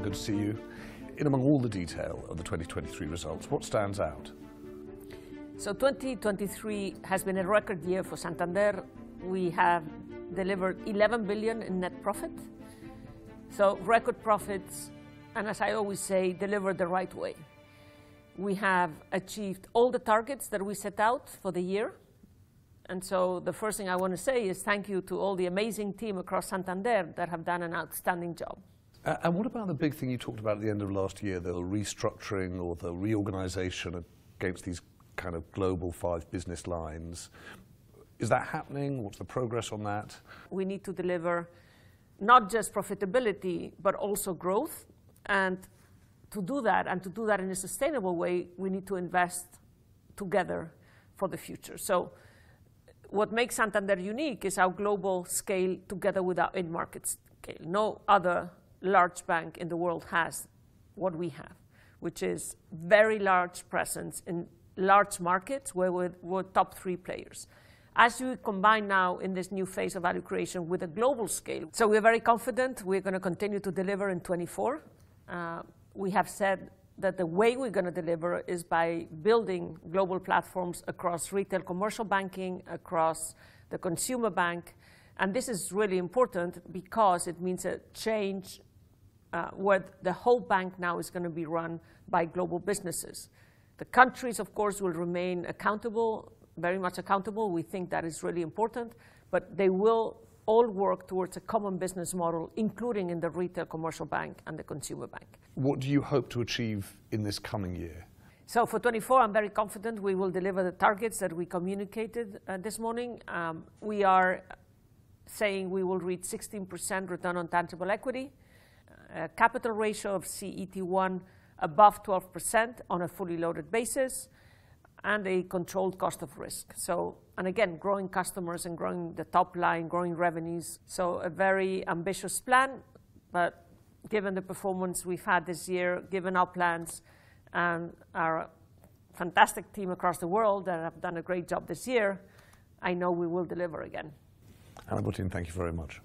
good to see you. In among all the detail of the 2023 results, what stands out? So 2023 has been a record year for Santander. We have delivered 11 billion in net profit. So record profits, and as I always say, delivered the right way. We have achieved all the targets that we set out for the year. And so the first thing I want to say is thank you to all the amazing team across Santander that have done an outstanding job. Uh, and what about the big thing you talked about at the end of last year, the restructuring or the reorganization against these kind of global five business lines? Is that happening? What's the progress on that? We need to deliver not just profitability, but also growth. And to do that, and to do that in a sustainable way, we need to invest together for the future. So what makes Santander unique is our global scale together with our in-market scale. No other large bank in the world has what we have, which is very large presence in large markets where we're, we're top three players. As you combine now in this new phase of value creation with a global scale, so we're very confident we're going to continue to deliver in 24. Uh, we have said that the way we're going to deliver is by building global platforms across retail commercial banking, across the consumer bank. And this is really important because it means a change uh, where the whole bank now is going to be run by global businesses. The countries, of course, will remain accountable, very much accountable. We think that is really important, but they will all work towards a common business model, including in the retail commercial bank and the consumer bank. What do you hope to achieve in this coming year? So for 24, I'm very confident we will deliver the targets that we communicated uh, this morning. Um, we are saying we will reach 16% return on tangible equity, a capital ratio of CET1 above 12% on a fully loaded basis, and a controlled cost of risk. So, and again, growing customers and growing the top line, growing revenues. So a very ambitious plan, but given the performance we've had this year, given our plans and our fantastic team across the world that have done a great job this year, I know we will deliver again. Ana Botín, thank you very much.